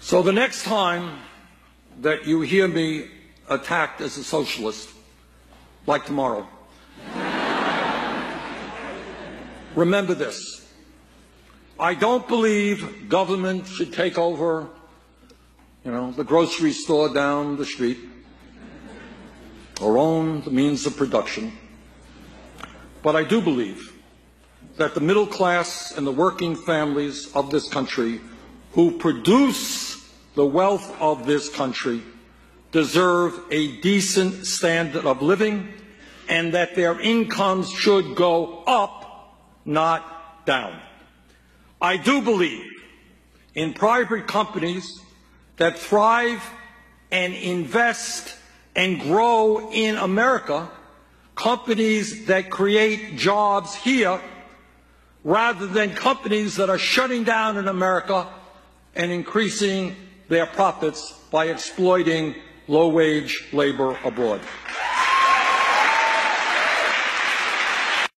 So the next time that you hear me attacked as a socialist, like tomorrow, remember this. I don't believe government should take over, you know, the grocery store down the street or own the means of production. But I do believe that the middle class and the working families of this country who produce the wealth of this country deserve a decent standard of living and that their incomes should go up, not down. I do believe in private companies that thrive and invest and grow in America, companies that create jobs here rather than companies that are shutting down in America and increasing their profits by exploiting low-wage labor abroad.